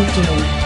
Do.